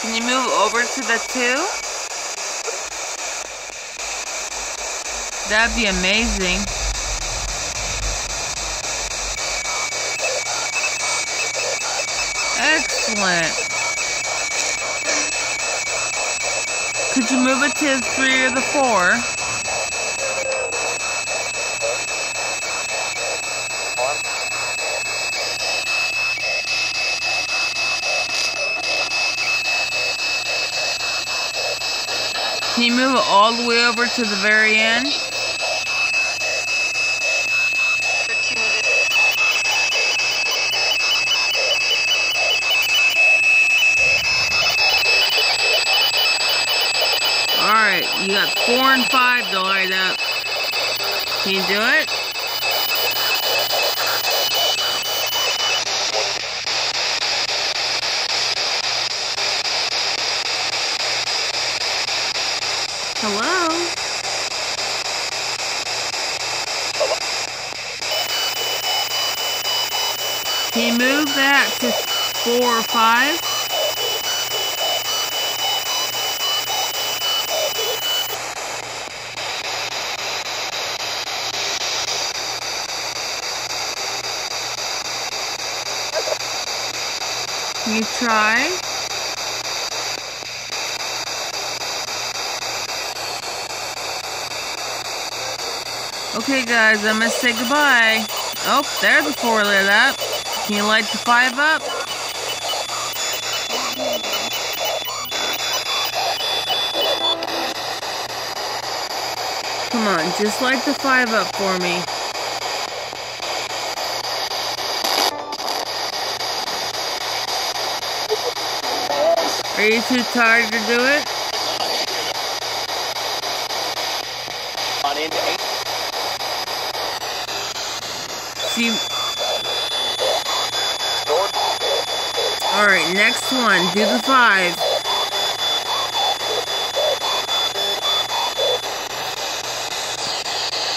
Can you move over to the two? That'd be amazing. Excellent. Could you move it to the three or the four? Can you move it all the way over to the very end? Alright, you got four and five to light up. Can you do it? Can moved move that to four or five? You try? Okay, guys, I'm gonna say goodbye. Oh, there's a four lit up. Can you light the five up? Come on, just light the five up for me. Are you too tired to do it? On into eight. See, alright, next one. Do the five.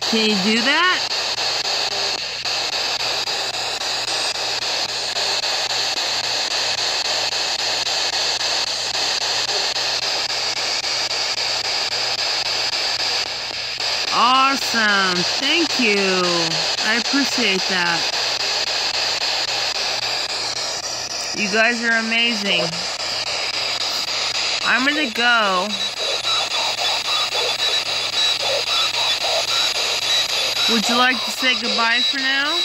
Can you do that? Awesome. Thank you. I appreciate that. You guys are amazing. I'm gonna go. Would you like to say goodbye for now?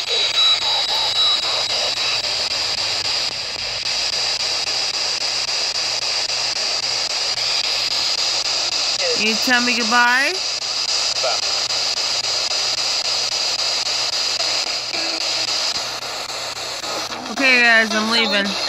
You tell me goodbye? Okay guys, I'm leaving.